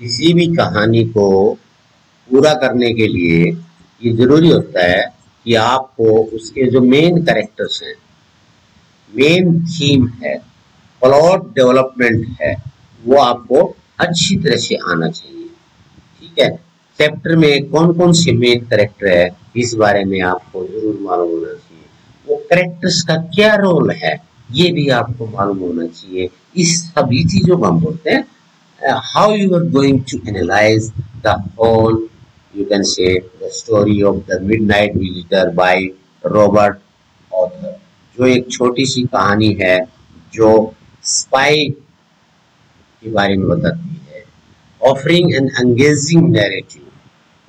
किसी भी कहानी को पूरा करने के लिए ये ज़रूरी होता है कि आपको उसके जो मेन कैरेक्टर्स हैं मेन थीम है प्लॉट डेवलपमेंट है, वो आपको अच्छी तरह से आना चाहिए। ठीक है? चैप्टर में कौन कौन से मेन करेक्टर है, इस बारे में आपको ज़रूर मालूम होना चाहिए। वो करेक्टर्स का क्या रोल है, ये भी आपको मालूम होना चाहिए। इस सभी चीज़ों को हम बोलते हैं how you are going to analyse the whole you can say, the story of the midnight visitor by Robert author जो एक छोटी सी कहानी है, जो स्पाई के बारे में बताती है offering an engaging narrative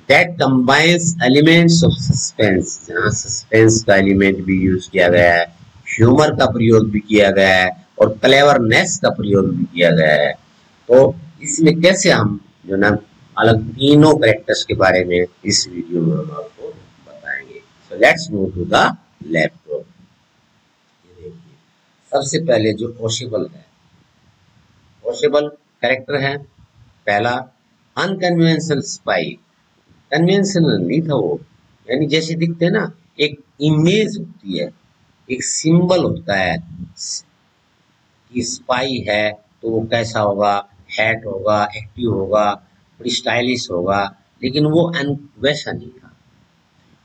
that combines elements of suspense जहाँ सस्पेंस का एलिमेंट भी यूज़ किया गया है ह्यूमर का प्रयोग भी किया गया है, और क्लेवरनेस का प्रयोग भी किया गया है। तो इसमें कैसे हम जो ना, अलग तीनों करेक्टर्स के बारे में इस वीडियो में हम आपको बताएँगे। So let's move to the laptop सबसे पहले जो ओशेबल है ओशेबल करेक्टर है, पहला अनकन्वेंशनल स्पाई कन्वेंशनल नहीं था वो, यानी जैसे दिखते ना, एक इमेज होती है, एक सिंबल होता है कि स्पाई है तो वो कैसा होगा? हैट होगा एक्टिव होगा, बड़ी स्टाइलिश होगा, लेकिन वो वैसा नहीं था।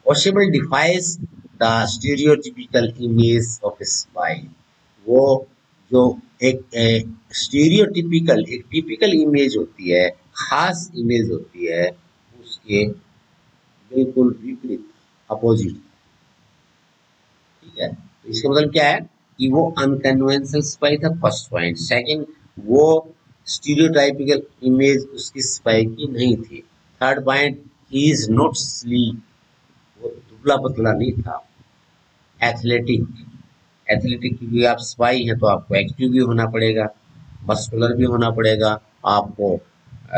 Ausable defies the stereotypical image of spy वो जो एक स्टीरियोटिपिकल एक टिपिकल इमेज होती है, खास इमेज होती है, उसके बिल्कुल विपरीत अपोजिट ठीक है? तो इसका मतलब क्या है? कि वो अनकन्वेंशनल स्पाई था फ़र्स्ट पॉइंट सेकंड वो स्टीरियोटाइपिकल इमेज उसकी स्पाई की नहीं थी। Third point he is not sleek वो दुबला पतला नहीं था। एथलेटिक एथलेटिक क्योंकि आप स्पाई हैं तो आपको एक्टिव भी होना पड़ेगा मस्कुलर भी होना पड़ेगा, आपको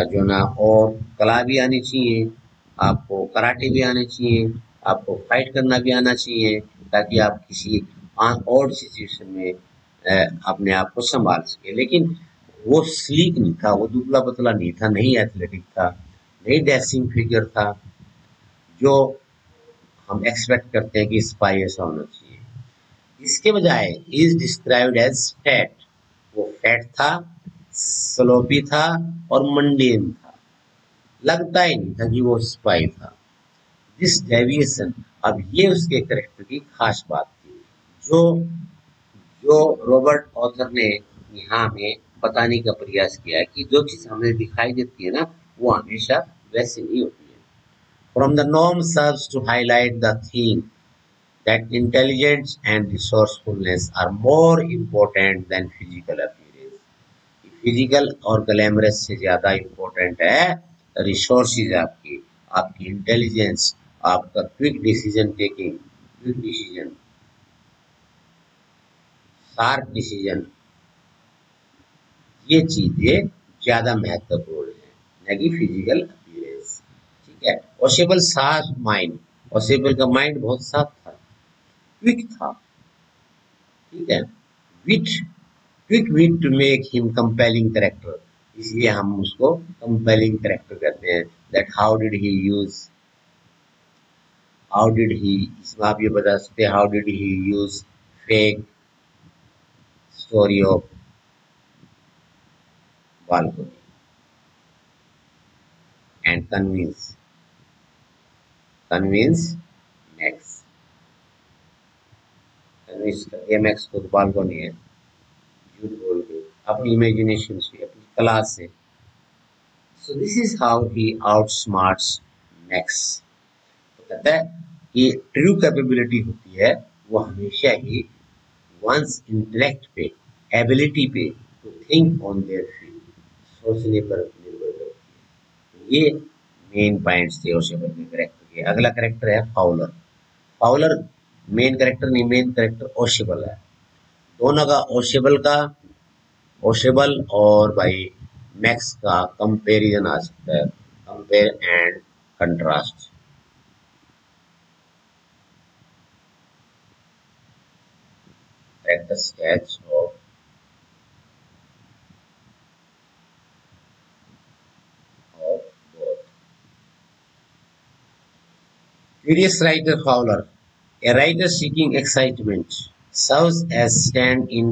जो ना, और कला भी आनी चाहिए, आपको कराटे भी आने चाहिए, आपको फाइट करना भी आना चाहिए, ताकि आप किसी और सिचुएशन में अपने आप को संभाल सके। लेकिन वो स्लीक नहीं था, वो दुबला पतला नहीं था, नहीं एथलेटिक था, नहीं डैसिंग फिगर था, जो हम एक्सपेक्ट करते हैं कि स्पाई ऐसा होना चाहिए। इसके बजाय इज़ डिस्क्राइब्ड एज फैट वो फैट था स्लोपी था और मंडेन था। लगता ही नहीं था कि वो स्पाई था। दिस डेविएशन अब ये उसके करेक्टर की खास बात थी, जो जो रॉबर्ट ऑथर ने यहाँ में बताने का प्रयास किया है कि जो चीज़ हमें दिखाई देती है ना, वो हमेशा वैसे नहीं होती है। From the norm serves to highlight the theme that intelligence and resourcefulness are more important than physical appearance physical और ग्लैमरस से ज़्यादा इम्पोर्टेंट है रिसोर्सेज आपकी। आपकी इंटेलिजेंस आपका quick decision taking quick decision sharp decision ये चीज़ें ज़्यादा महत्वपूर्ण है। न कि फ़िज़िकल अपीयरेंस ठीक है? पॉसिबल साफ़ माइंड पॉसिबल का माइंड बहुत साफ़ था। क्विक था, ठीक है? Wit quick wit to make him compelling character इसलिए हम उसको कंपेलिंग करेक्टर कहते हैं। That how did he use how did he इसमें आप ये बता सकते how did he use fake story of balcony and convince convince max. Convince कर को बालकोनी है झूठ बोल के अपनी इमेजिनेशन से, अपनी क्लास से। So this is how he outsmarts Max तो कहता है कि ट्रू कैपेबिलिटी होती है, वो हमेशा ही वंस इंटेलेक्ट पे एबिलिटी पे टू थिंक ऑन देयर सोचने पर निर्भर करती है ये मेन पॉइंट्स थे ओशेबल के करेक्टर के। अगला करेक्टर है फाउलर फाउलर मेन करेक्टर नहीं मेन करेक्टर ओशेबल है। दोनों का ओशेबल का ओशेबल और भाई मैक्स का कंपेरिजन आ सकता है। Compare and contrast character sketch of Curious writer Fowler, a writer seeking excitement, serves as stand-in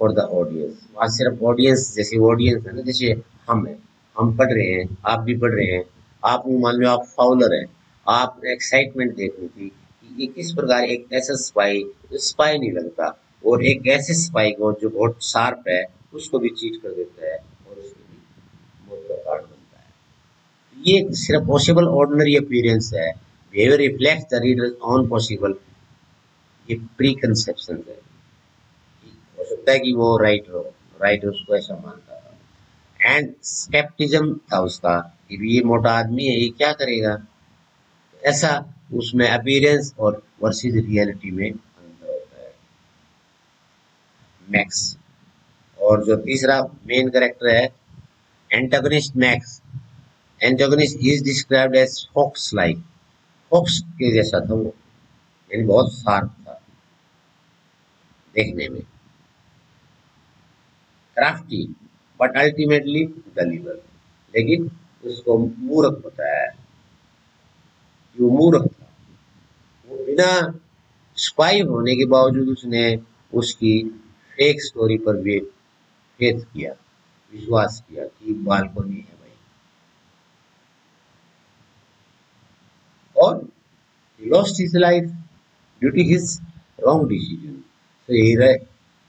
for the audience. वहाँ सिर्फ़ audience जैसे audience है ना जैसे हम हैं। हम पढ़ रहे हैं आप भी पढ़ रहे हैं। आप मान लो आप फाउलर हैं। आप एक्साइटमेंट देखनी थी कि ये किस प्रकार एक ऐसा जो स्पाई नहीं लगता और एक ऐसे स्पाई को जो बहुत शार्प है उसको भी चीट कर देता है और उसकी भी मौत का कारण बनता है। ये सिर्फ़ पॉसिबल ऑर्डिनरी अपीयरेंस है। Behaviour reflect the reader on Ausable ये प्री कंसेप्शन है हो सकता है कि वो राइटर हो राइटर उसको ऐसा मानता था एंड स्केप्टिज्म था उसका कि ये मोटा आदमी है ये क्या करेगा ऐसा उसमें अपीयरेंस और वर्सेस रियलिटी में अंतर होता है मैक्स और जो तीसरा मेन करेक्टर है antagonist Max antagonist is described as fox like fox के जैसा था वो, यानी बहुत शार्प था, देखने में। क्राफ्टी बट अल्टीमेटली गलीबल लेकिन उसको मूर्ख बताया। वो मूर्ख था, वो बिना स्पाई होने के बावजूद उसने उसकी फेक स्टोरी पर भी फेथ किया, विश्वास किया कि बालकोनी है और he lost his life due to his wrong decision. So he, re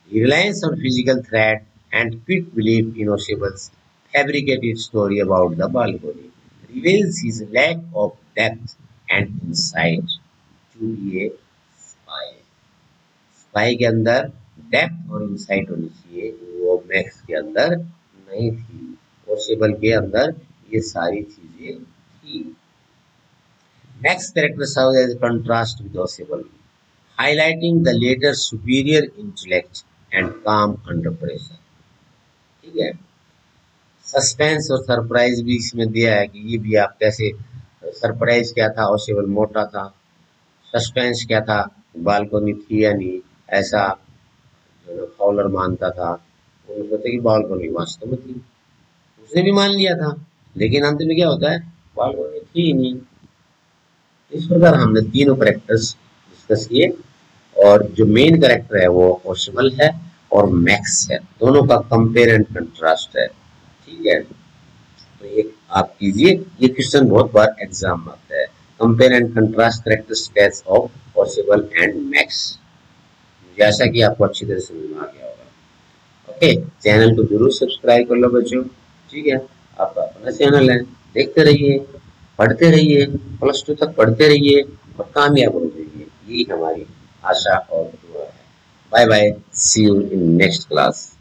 he relies on physical threat and quick belief in Osibel's fabricated story about the balcony reveals his lack of depth and insight to be a spy. Spy के अंदर depth और insight होनी चाहिए वो max के अंदर नहीं थी ओसेबल के अंदर ये सारी चीज़ें Max character serve as contrast with Ausable highlighting the latter's superior intellect and calm under pressure ठीक है? सस्पेंस और सरप्राइज़ भी इसमें दिया है कि ये भी आप कैसे सरप्राइज़ क्या था? ओसेबल मोटा था। सस्पेंस क्या था? बालकोनी थी या नहीं? ऐसा फॉलोअर मानता था। उनको कहते कि बालकोनी वास्तव में थी। उसने भी मान लिया था। लेकिन अंत में क्या होता है? बालकोनी थी नहीं। इस प्रकार हमने तीनों करेक्टर्स डिस्कस किए और जो मेन करेक्टर है वो ओशबल है और मैक्स है। दोनों का कंपेयर एंड कंट्रास्ट है। ठीक है? तो ये आप कीजिए, ये क्वेश्चन बहुत बार एग्ज़ाम में आता है। Compare and contrast character of Ausable and Max जैसा कि आपको अच्छी तरह में आ गया होगा। ओके चैनल को ज़रूर सब्सक्राइब कर लो बच्चों। ठीक है? आपका अपना चैनल है, देखते रहिए। पढ़ते रहिए प्लस टू तक पढ़ते रहिए और कामयाब हो जाइए। यही हमारी आशा और दुआ है। Bye bye see you in next class